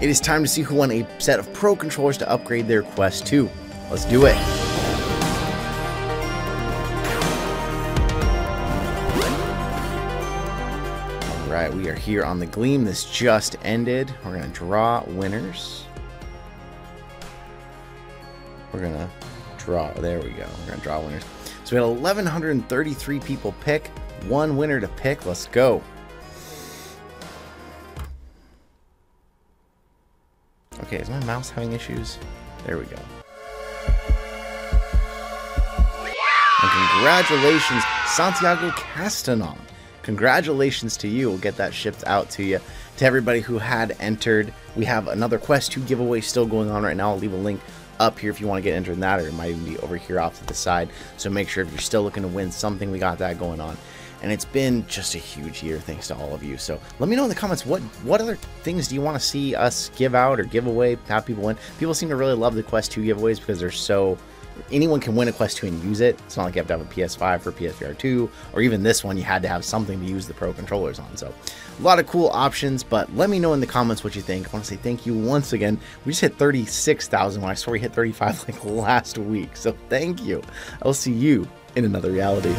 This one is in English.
It is time to see who won a set of Pro controllers to upgrade their Quest 2. Let's do it. Alright, we are here on the Gleam. This just ended. We're going to draw winners. We're going to draw. There we go. We're going to draw winners. So we had 1,133 people pick. One winner to pick. Let's go. Okay, is my mouse having issues? There we go. And congratulations, Santiago Castanon. Congratulations to you. We'll get that shipped out to you. To everybody who had entered, we have another Quest 2 giveaway still going on right now. I'll leave a link up here if you want to get entered in that, or it might even be over here off to the side. So make sure if you're still looking to win something, we got that going on and it's been just a huge year thanks to all of you. So let me know in the comments what what other things do you want to see us give out or give away, have people win. People seem to really love the Quest 2 giveaways because they're so anyone can win a Quest 2 and use it. It's not like you have to have a PS5 for PSVR 2, or even this one, you had to have something to use the Pro controllers on. So, a lot of cool options, but let me know in the comments what you think. I want to say thank you once again. We just hit 36,000 when I swear we hit 35 like last week. So, thank you. I'll see you in another reality.